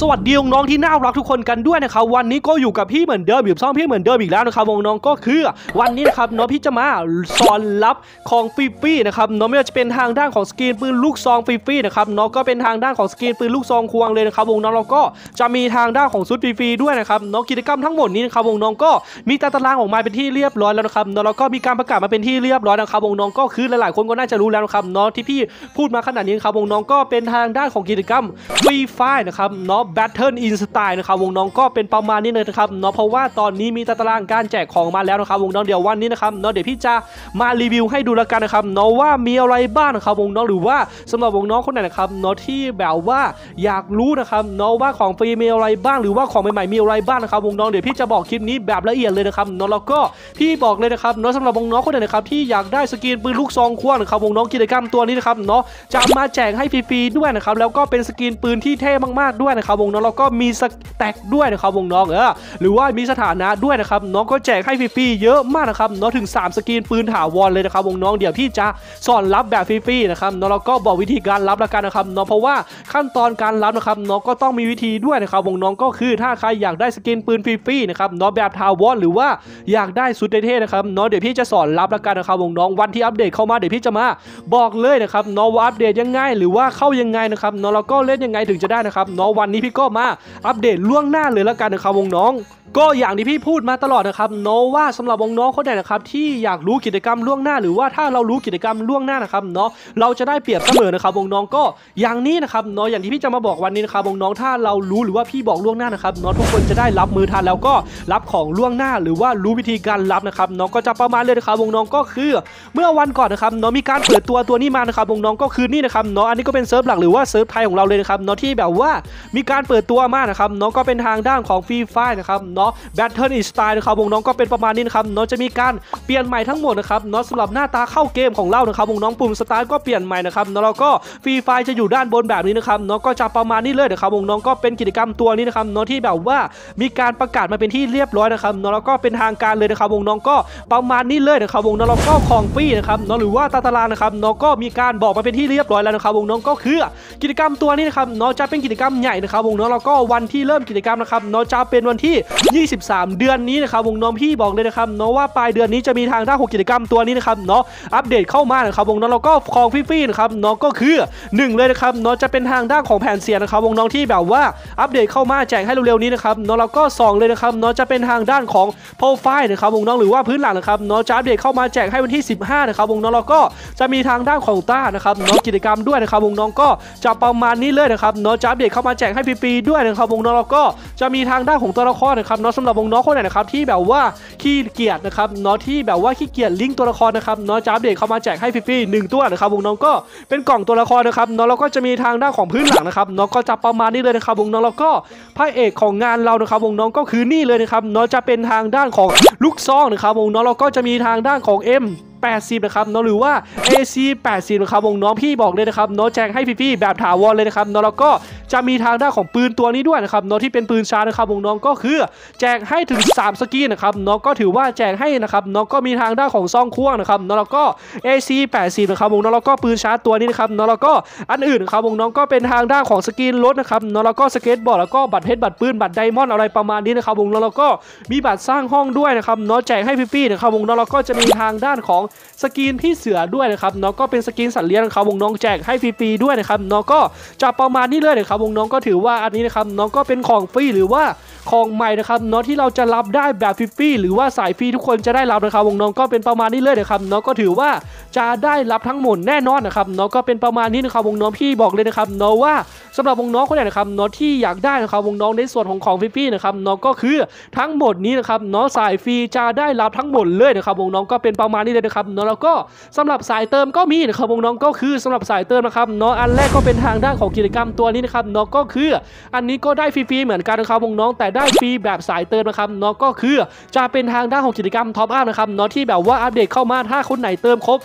สวัสดีน้องที่น่ารักทุกคนกันด้วยนะครับวันนี้ก็อยู่กับพี่เหมือนเดิมอยู่ช่องพี่เหมือนเดิมอีกแล้วนะครับวงน้องก็คือ วันนี้นะครับน้องพี่จะมาสอนรับของฟรีๆนะครับน้องไม่ว่าจะเป็นทางด้านของสกรีนปืนลูกซองฟรีๆนะครับน้องก็เป็นทางด้านของสกรีนปืนลูกซองควงเลยนะครับวงน้องเราก็จะมีทางด้านของชุดฟรีๆด้วยนะครับน้องกิจกรรมทั้งหมดนี้นะครับวงน้องก็มีตารางออกมาเป็นที่เรียบร้อยแล้วนะครับน้องเราก็มีการประกาศมาเป็นที่เรียบร้อยนะครับวงน้องก็คือหลายๆคนก็น่าจะรู้แล้วนะครับน้องที่พี่พูดมาขนาดนี้ครับวงน้องก็เป็นทางด้านของกิจกรรม Free Fire นะครับเนาะ Battle in Style นะครับวงน้องก็เป็นประมาณนี้เลยนะครับเนาะเพราะว่าตอนนี้มีตารางการแจกของมาแล้วนะครับวงน้องเดี๋ยววันนี้นะครับเนาะเดี๋ยวพี่จะมารีวิวให้ดูแล้วกันนะครับเนาะว่ามีอะไรบ้างนะครับวงน้องหรือว่าสำหรับวงน้องคนไหนนะครับเนาะที่แบบว่าอยากรู้นะครับเนาะว่าของฟรีมีอะไรบ้างหรือว่าของใหม่ๆมีอะไรบ้างนะครับวงน้องเดี๋ยวพี่จะบอกคลิปนี้แบบละเอียดเลยนะครับเนาะแล้วก็พี่บอกเลยนะครับเนาะสำหรับวงน้องคนไหนนะครับที่อยากได้สกินปืนลูกซองควงนะครับวงน้องกิจกรรมตัวนี้นะครับเนาะจะมาแจกให้ฟรีๆด้วยนะครับแล้วก็เป็นสกินปืนที่เท่มากๆด้วยนะครับวงน้องแล้วก็มี stat ด้วยนะครับวงน้องเออหรือว่ามีสถานะด้วยนะครับน้องก็แจกให้ฟรีๆเยอะมากนะครับเนาะถึง 3 สกินปืนถาวรเลยนะครับวงน้องเดี๋ยวพี่จะสอนรับแบบฟรีๆนะครับนาะแล้วก็บอกวิธีการรับแล้วกันนะครับเนาะเพราะว่าขั้นตอนการรับนะครับเนาะก็ต้องมีวิธีด้วยนะครับวงน้องก็คือถ้าใครอยากได้สกินปืนฟรีๆนะครับเนาะแบบถาวรหรือว่าอยากได้สุดเท่ๆนะครับเนาะเดี๋ยวพี่จะสอนรับแล้วกันนะครับวงน้องวันที่อัปเดตเข้ามาเดี๋ยวพี่จะมาบอกเลยนะครับเนาะว่าอัปเดตยังไงหรือว่าเข้ายังไงนะครับนาะแล้วก็เล่นยังไงถึงจะได้นะครับเนาะวันนี้พี่ก็มาอัปเดตล่วงหน้าเลยแล้วกันนะครับวงน้อง ก็อย่างที่พี่พูดมาตลอดนะครับโนว่าสำหรับวงน้องคนไหนนะครับที่อยากรู้กิจกรรมล่วงหน้า หรือว่าถ้าเรารู้กิจกรรมล่วงหน้านะครับเนาะเราจะได้เปรียบเสมอนะครับวงน้องก็อย่างนี้นะครับเนาะอย่างที่พี่จะมาบอกวันนี้นะครับวงน้องถ้าเรารู้หรือว่าพี่บอกล่วงหน้านะครับเนาะทุกคนจะได้รับมือทันแล้วก็รับของล่วงหน้า หรือว่ารู้วิธีการรับนะครับเนาะก็จะประมาณเลยนะครับวงน้องก็คือ เมื่อวันก่อนนะครับเนาะมีการเปิดตัวตัวนี้มานะครับวงน้องก็คือนี่นะครับเนาะอันนี้ก็เป็นเซิร์ฟหลักหรือว่าเซิร์ฟไทยของเราเลยนะครับเนาะที่แบบว่ามีการเปิดตัวมากนะครับเนาะก็เป็นทางด้านของ Free Fire นะครับเนาะ Battle in Style นะครับวงน้องก็เป็นประมาณนี้นะครับเนาะจะมีการเปลี่ยนใหม่ทั้งหมดนะครับเนาะสำหรับหน้าตาเข้าเกมของเรานะครับวงน้องปุ่มสตาร์ก็เปลี่ยนใหม่นะครับเนาะแล้วก็ Free Fire จะอยู่ด้านบนแบบนี้นะครับเนาะก็จะประมาณนี้เลยนะครับวงน้องก็เป็นกิจกรรมตัวนี้นะครับเนาะที่แบบว่ามีการประกาศมาเป็นที่เรียบร้อยนะครับเนาะแล้วก็เป็นทางการเลยนะครับวงน้องก็ประมาณนี้เลยนะครับวงน้องแล้วก็ของฟรีนะครับเนาะหรือว่าตาตารางนะครับเนาะก็มีการบอกมาเป็นที่เรียบร้อยแล้วนะครับวงน้องก็คือกิจกรรมตัวนี้นะครับเนาะจะเป็นกิจกรรมใหญ่นะครับับวงน้องแล้วก็วันที่เริ่มกิจกรรมนะครับเนาะจะเป็นวันที่ 23 เดือนนี้นะครับวงน้องพี่บอกเลยนะครับเนาะว่าปลายเดือนนี้จะมีทางด้านของกิจกรรมตัวนี้นะครับเนาะอัปเดตเข้ามานะครับวงน้องแล้วก็ของฟรีๆนะครับเนาะก็คือหนึ่งเลยนะครับเนาะจะเป็นทางด้านของแผ่นเสียงนะครับวงน้องที่แบบว่าอัปเดตเข้ามาแจกให้เร็วๆนี้นะครับเนาะแล้วก็สองเลยนะครับเนาะจะเป็นทางด้านของโปรไฟล์นะครับวงน้องหรือว่าพื้นหลังนะครับเนาะจะอัปเดตเข้ามาแจกให้วันที่ 15นะครับวงน้องแล้วก็จะมีทางด้านของต้านะครับเนาะกิจกรรมด้วยนะครับวงน้องก็จะประมาณนี้เลยนะครับเนาะจะอัปเดตเข้ามาแจกให้ฟรีๆด้วยนะครับวงน้องแล้วก็จะมีทางด้านของตัวละครนะครับเนาะสำหรับวงน้องคนไหนนะครับที่แบบว่าขี้เกียจนะครับเนาะที่แบบว่าขี้เกียจลิงก์ตัวละครนะครับเนาะจะอัปเดตเข้ามาแจกให้ฟรีๆหนึ่งตัวนะครับวงน้องก็เป็นกล่องตัวละครนะครับเนาะแล้วก็จะมีทางด้านของพื้นหลังนะครับเนาะก็จะประมาณนี้เลยนะครับวงน้องแล้วก็พระเอกของงานเรานะครับวงน้องก็คือนี่เลยนะครับเนาะจะเป็นทางด้านของลูกซองนะครับวงน้องแล้วก็จะมีทางด้านของ M 80 นะครับเนาะหรือว่า AC 80 นะครับวงน้องพี่บอกเลยนะครับเนาะแจกให้พี่ๆแบบถาวรเลยนะครับเนาะแล้วก็จะมีทางด้านของปืนตัวนี้ด้วยนะครับเนาะที่เป็นปืนชาร์จนะครับวงน้องก็คือแจกให้ถึง 3 สกีนะครับเนาะก็ถือว่าแจกให้นะครับเนาะก็มีทางด้านของซองควงนะครับเนาะแล้วก็ AC 80 นะครับวงน้องแล้วก็ปืนชาร์จตัวนี้นะครับเนาะแล้วก็อันอื่นนะครับวงน้องก็เป็นทางด้านของสกินรถนะครับเนาะแล้วก็สเก็ตบอร์ดแล้วก็บัตรเพชรบัตรปืนบัตร diamond อะไรประมาณนี้นะครับวงน้องแล้วก็มีบัตรสร้างห้องด้วยนะครับเนาะแจกให้ฟรีๆนะครับวงน้องแล้วก็จะมีทางด้านของสกินพี่เสือด้วยนะครับน้องก็เป็นสกินสัตว์เลี้ยงของเขาวงน้องแจกให้ฟรีๆด้วยนะครับน้องก็จะประมาณนี้เลยนะครับวงน้องก็ถือว่าอันนี้นะครับน้องก็เป็นของฟรีหรือว่า ของใหม่นะครับเนาะที่เราจะรับได้แบบฟรีหรือว่าสายฟรีทุกคนจะได้รับนะครับวงน้องก็เป็นประมาณนี้เลยนะครับเนาะก็ถือว่าจะได้รับทั้งหมดแน่นอนนะครับเนาะก็เป็นประมาณนี้นะครับวงน้องพี่บอกเลยนะครับเนาะว่าสำหรับวงน้องคนไหนนะครับเนาะที่อยากได้นะครับวงน้องในส่วนของของฟรีนะครับเนาะก็คือทั้งหมดนี้นะครับเนาะสายฟรีจะได้รับทั้งหมดเลยนะครับวงน้องก็เป็นประมาณนี้เลยนะครับเนาะแล้วก็สำหรับสายเติมก็มีนะครับวงน้องก็คือสำหรับสายเติมนะครับเนาะอันแรกก็เป็นทางด้านของกิจกรรมตัวนี้นะครับเนาะก็คือ อันนี้ก็ได้ฟรีๆเหมือนกันนะครับวงน้องแต่ได้ฟรีแบบสายเติมนะครับเนาะก็คือจะเป็นทางด้านของกิจกรรม top up นะครับเนาะที่แบบว่าอัปเดตเข้ามาถ้าคนไหนเติมครบ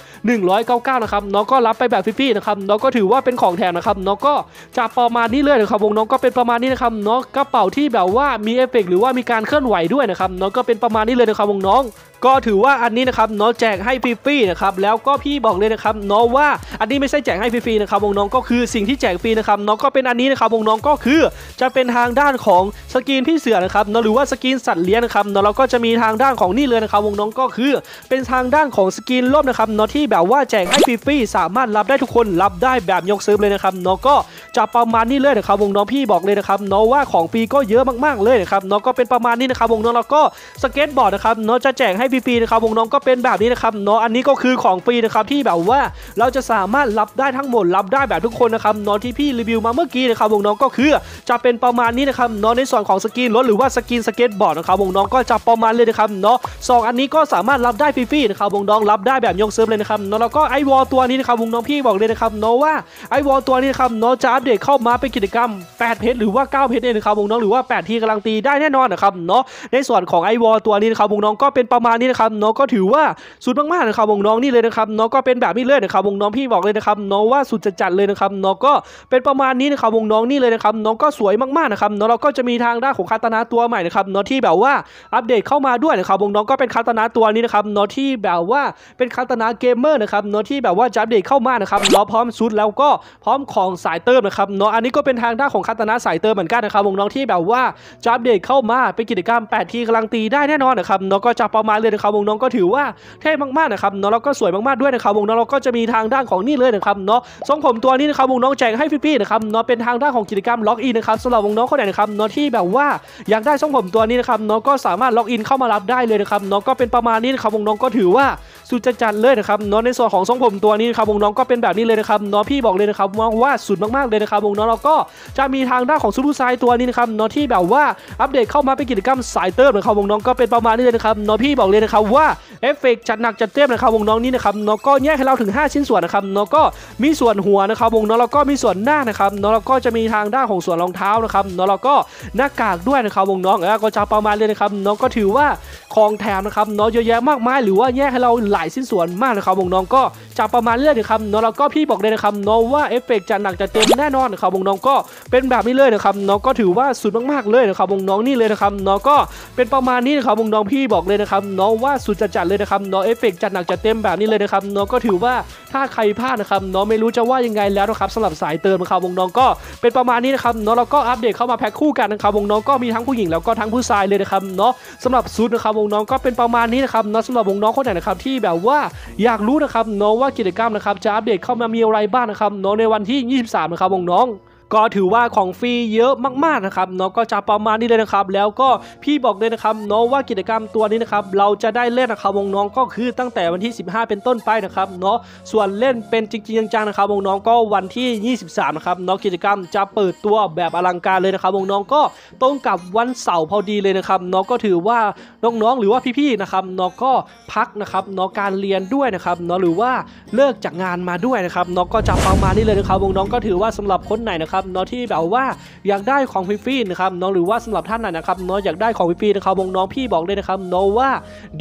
199นะครับเนาะก็รับไปแบบฟรีๆนะครับเนาะก็ถือว่าเป็นของแถมนะครับเนาะก็จะประมาณนี้เลยนะครับวงน้องก็เป็นประมาณนี้นะครับเนาะกระเป๋าที่แบบว่ามีเอฟเฟกต์หรือว่ามีการเคลื่อนไหวด้วยนะครับเนาะก็เป็นประมาณนี้เลยนะครับวงน้อง ก็ถือว่าอันนี้นะครับเนาะแจกให้ฟรีๆนะครับแล้วก็พี่บอกเลยนะครับเนาะว่าอันนี้ไม่ใช่แจกให้ฟรีๆนะครับวงน้องก็คือสิ่งที่แจกฟรีนะครับเนาะก็เป็นอันนี้นะครับวงน้องก็คือจะเป็นทางด้านของสกินพี่เสือนะครับนาะหรือว่าสกินสัตว์เลี้ยงนะครับเนาะเราก็จะมีทางด้านของนี่เลยนะครับวงน้องก็คือเป็นทางด้านของสกินร่มนะครับเนาะที่แบบว่าแจกให้ฟรีๆสามารถรับได้ทุกคนรับได้แบบยกเซิร์ฟเลยนะครับเนาะก็จะประมาณนี้เลยนะครับวงน้องพี่บอกเลยนะครับเนาะว่าของฟรีก็เยอะมากๆเลยนะครับเนาะก็เป็นประมาณนี้นะครับวงน้องแล้วก็สเก็ตบอร์ดนะครับเนาะจะแจกให้ฟรีๆนะครับวงน้องก็เป็นแบบนี้นะครับเนาะอันนี้ก็คือของฟรีนะครับที่แบบว่าเราจะสามารถรับได้ทั้งหมดรับได้แบบทุกคนนะครับเนาะที่พี่รีวิวมาเมื่อกี้นะครับวงน้องก็คือจะเป็นประมาณนี้นะครับเนาะในส่วนของสกินรถหรือว่าสกินสเก็ตบอร์ดนะครับวงน้องก็จะประมาณเลยนะครับเนาะสองอันนี้ก็สามารถรับได้ฟรีๆนะครับวงน้องรับได้แบบยกเซิร์ฟเลยนะครับเนาะแล้วก็ ice wall ตัวนี้นะครับวงน้องพี่บอกเลยนะครับเนาะว่า ice wall ตัวนี้นะครับเนาะจะอัปเดตเข้ามาเป็นกิจกรรม8เพชรหรือว่า9เพชรเนี่ยนะครับวงน้องหรือว่า 8 ที่การันตีได้แน่นอนนะครับเนาะในส่วนของ ice wall ตัวนี้นะครับวงน้องก็เป็นประมาณนี้นะครับเนาะก็ถือว่าสุดมากๆนะครับวงน้องนี่เลยนะครับเนาะก็เป็นแบบนี้เลยนะครับวงน้องพี่บอกเลยนะครับเนาะว่าสุดจัดเลยนะครับเนาะก็เป็นประมาณนี้นะครับวงน้องนี่เลยนะครับเนาะก็สวยมากๆนะครับเนาะเราก็จะมีทางด้านของคาตานาตัวใหม่นะครับเนาะที่แบบว่าอัปเดตเข้ามาด้วยนะครับวงน้องก็เป็นคาตานาตัวนี้นะครับเนาะที่แบบว่าเป็นคาตานาเกมเมอร์นะครับเนาะที่แบบว่าจะอัปเดตเข้ามานะครับเนาพร้อมชุดแล้วก็พร้อมของสายเติมนะครับเนาะอันนี้ก็เป็นทางด้านของคาตานาสายเติมเหมือนกันนะครับวงน้องที่แบบว่าจะอัปเดตเข้ามาเป็นกิจกรรม 8 ทีกำลังตีได้แน่นอนนะครับเนาะก็จะประมาณเลยนะครับวงน้องก็ถือว่าเท่มากๆนะครับเนาะแล้วก็สวยมากๆด้วยนะครับวงน้องเราก็จะมีทางด้านของนี่เลยนะครับเนาะทรงผมตัวนี้นะครับวงน้องแจกให้ฟรีๆนะครับเนาะเป็นทางด้านของกิจกรรมล็อกอินนะครับสำหรับวงน้องคนไหนนะครับเนาะที่แบบว่าอยากได้ทรงผมตัวนี้นะครับเนาะก็สามารถล็อกอินเข้ามารับได้เลยนะครับเนาะก็เป็นประมาณนี้นะครับวงน้องก็ถือว่าสุดจัดเลยนะครับเนาะในส่วนของทรงผมตัวนี้นะครับวงน้องก็เป็นแบบนี้เลยนะครับเนาะพี่บอกเลยนะครับว่าว่าสุดมากๆเลยนะครับวงน้องเราก็จะมีทางด้านของซูเปอร์ไซด์ตัวนี้นะครับเนาะที่แบบว่าอัปเดตเข้ามาเป็นกิจกรรมสายเติมนะครับวงน้องก็เป็นประมาณนี้เลยนะครับเนาะพี่บอกเลยนะครับว่าเอฟเฟกต์จัดหนักจัดเต็มนะครับวงน้องนี้นะครับเนาะก็แยกให้เราถึง 5 ชิ้นส่วนนะครับเนาะก็มีส่วนหัวนะครับวงน้องแล้วก็มีส่วนหน้านะครับเนาะแล้วก็จะมีทางด้านของส่วนรองเท้านะครับเนาะแล้วก็หน้ากากด้วยนะครับวงน้องแล้วก็จะประมาณเลยนะครับเนาะก็ถือว่าของแถมนะครับเนาะเยอะแยะมากมายหรือว่าแยกให้เราหลายชิ้นส่วนมากนะครับวงน้องก็จะประมาณนี้เลยนะครับเนาะแล้วก็พี่บอกเลยนะครับเนาะว่าเอฟเฟกต์จัดหนักจัดเต็มแน่นอนนะครับวงน้องก็เป็นแบบนี้เลยนะครับเนาะก็ถือว่าสุดมากๆเลยนะครับวงน้องนี่เลยนะครับเนาะก็เป็นประมาณนี้นะครับวงน้องพี่บอกเลยนะครับนาะว่าสุดจัดๆเลยนะครับเนาะเอฟเฟกต์จัดหนักจัดเต็มแบบนี้เลยนะครับเนาะก็ถือว่าถ้าใครพลาดนะครับเนาะไม่รู้จะว่ายังไงแล้วนะครับสำหรับสายเติมนะครับวงน้องก็เป็นประมาณนี้นะครับเนาะแล้วก็อัปเดตเข้ามาแพ็คคู่กันนะครับวงน้องก็มีทั้งผู้หญิงแล้วก็ทั้งผู้ชายเลยนะครับเนาะสำหรับซูดนะครับวงน้องก็เป็นประมาณนี้นะครับเนาะสำหรับวงน้องคนไหนนะครับที่แบบว่าอยากรู้นะครับเนาะว่ากิจกรรมนะครับจะอัปเดตเข้ามามีอะไรบ้างนะครับเนาะในวันที่ 23 นะครับวงน้อง ก็ถือว่าของฟรีเยอะมากๆนะครับเนาะก็จะประมาณนี้เลยนะครับ แล้วก็พี่บอกเลยนะครับเนาะว่ากิจกรรมตัวนี้นะครับเราจะได้เล่นนะครับวงน้องก็คือตั้งแต่วันที่ 15 เป็นต้นไปนะครับเนาะส่วนเล่นเป็นจริงๆจังๆนะครับวงน้องก็วันที่ 23 นะครับเนาะกิจกรรมจะเปิดตัวแบบอลังการเลยนะครับวงน้องก็ตรงกับวันเสาร์พอดีเลยนะครับเนาะก็ถือว่าน้องๆหรือว่าพี่ๆนะครับเนาะก็พักนะครับเนาะการเรียนด้วยนะครับเนาะหรือว่าเลิกจากงานมาด้วยนะครับเนาะก็จะประมาณนี้เลยนะครับวงน้องก็ถือว่าสำหรับคนไหนนะครับเนาะที่แบบว่าอยากได้ของฟรีๆนะครับเนาะหรือว่าสำหรับท่านไหนนะครับเนาะอยากได้ของฟรีๆนะครับวงน้องพี่บอกเลยนะครับเนาะว่า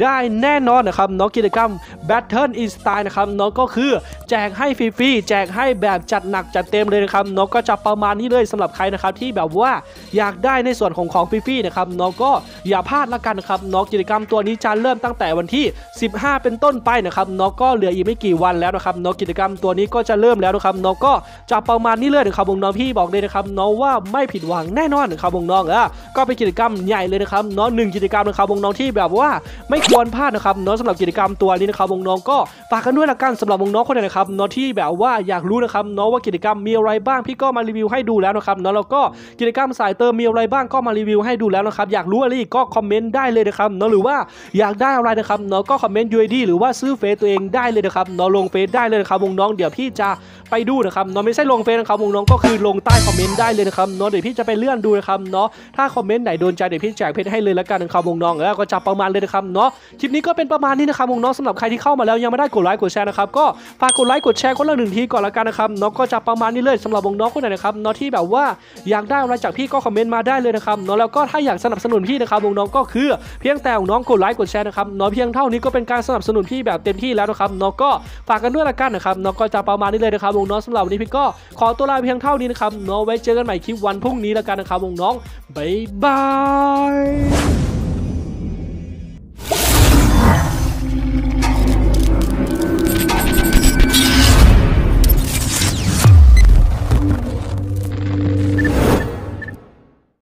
ได้แน่นอนนะครับเนาะกิจกรรม Battle in Style นะครับเนาะก็คือแจกให้ฟรีๆแจกให้แบบจัดหนักจัดเต็มเลยนะครับเนาะก็จะประมาณนี้เลยสำหรับใครนะครับที่แบบว่าอยากได้ในส่วนของของฟรีๆนะครับเนาะก็อย่าพลาดละกันนะครับเนาะกิจกรรมตัวนี้จะเริ่มตั้งแต่วันที่ 15 เป็นต้นไปนะครับเนาะก็เหลืออีกไม่กี่วันแล้วนะครับเนาะกิจกรรมตัวนี้ก็จะเริ่มแล้วนะครับเนาะก็จะประมาณนี้เลยนะครับวงน้องพี่บอกเลยนะครับเนาะว่าไม่ผิดหวังแน่นอนนะครับวงน้องเออก็เป็นกิจกรรมใหญ่เลยนะครับเนาะหนึ่งกิจกรรมนะครับวงน้องที่แบบว่าไม่ควรพลาดนะครับเนาะสำหรับกิจกรรมตัวนี้นะครับวงน้องก็ฝากกันด้วยละกันสำหรับวงน้องคนไหนนะครับเนาะที่แบบว่าอยากรู้นะครับเนาะว่ากิจกรรมมีอะไรบ้างพี่ก็มารีวิวให้ดูแล้วนะครับเนาะแล้วก็กิจกรรมสายเติมมีอะไรบ้างก็มารีวิวให้ดูแล้วนะครับอยากรู้อะไรก็คอมเมนต์ได้เลยนะครับเนาะหรือว่าอยากได้อะไรนะครับเนาะก็คอมเมนต์ UID หรือว่าซื้อเฟซตัวเองได้เลยนะครับเนาะลงเฟซได้เลยนะครับวงน้องเดี๋ยวพี่จะไปดูนะครับเนาะไม่ใช่ลงเฟซนะครับวงน้องก็คือลงใต้คอมเมนต์ได้เลยนะครับเนาะเดี๋ยวพี่จะไปเลื่อนดูนะครับเนาะถ้าคอมเมนต์ไหนโดนใจเดี๋ยวพี่แจกเพชรให้เลยละกันนะครับวงน้องแล้วก็จับประมาณเลยนะครับเนาะคลิปนี้ก็เป็นประมาณนี้นะครับวงน้องสำหรับใครที่เข้ามาแล้วยังไม่ได้กดไลค์กดแชร์นะครับก็ฝากกดไลค์กดแชร์คนละหนึ่งทีก่อนละกันนะครับเนาะก็จะประมาณนี้เลยสำหรับวงน้องคนไหนนะครับเนาะที่แบบว่าอยากได้อะไรจากพี่ก็คอมเมนต์มาได้เลยนะครับเนาะแล้วก็ถ้าอยากสนับสนุนพี่นะครับวงน้องก็คือ เพียงแต่วงน้องกดไลค์กดแชร์นะครับเนาะเพียงเท่านี้ก็เป็นการสนับสนุนพี่แบบเต็มที่แล้วนะครับเนาะก็ฝากกันด้วยละกันนะครับเนาะก็จะประมาณนี้เลยนะครับวงน้องสำหรับวันนี้พี่ก็ขอตัวลาเพียงเท่านี้นะครับเนาะไว้เจอกันใหม่คลิปวันพรุ่งนี้แล้วกันนะครับวงน้องบ๊ายบาย